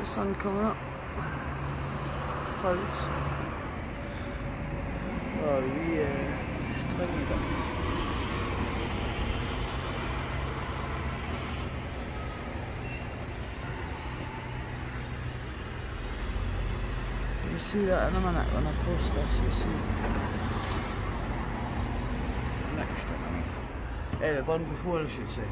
the sun coming up. Clouds. Oh yeah, just tiny bits. You'll see that in a minute when I post this, you'll see. Next one. Eh, the one before I should say.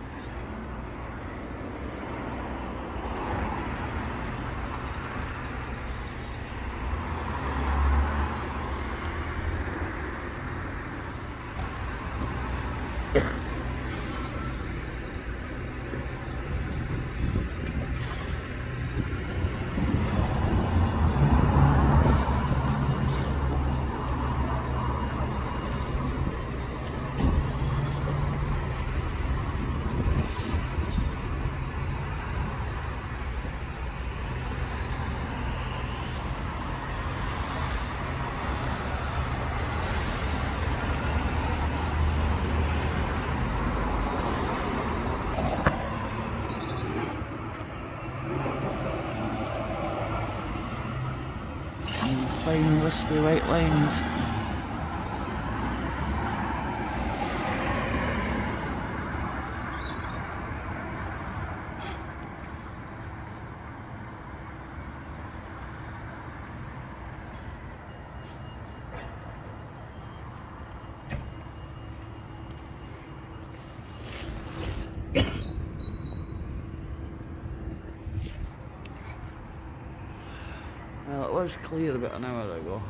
Fine wispy white lines. Well, it was clear about an hour ago.